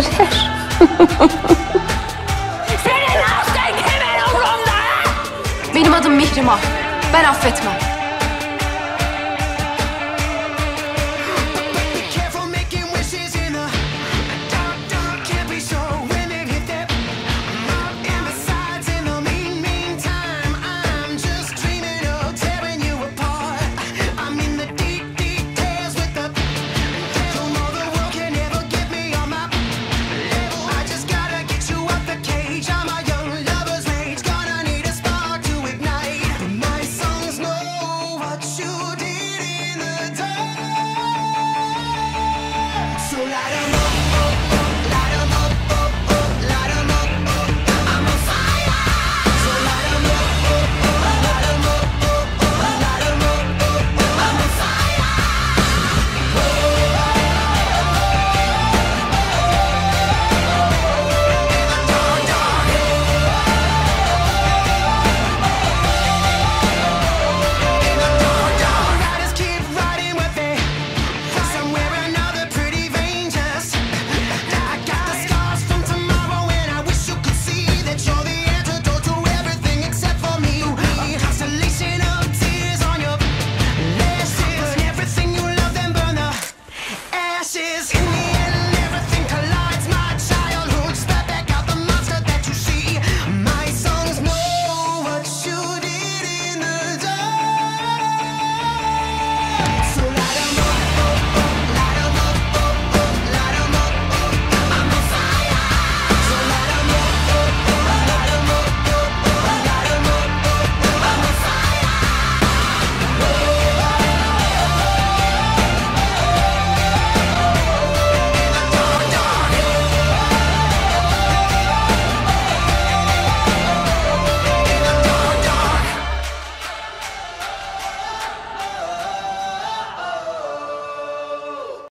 Kader. Senin aşkın kimin umrunda? Benim adım Mihrimah. Ben affetmem.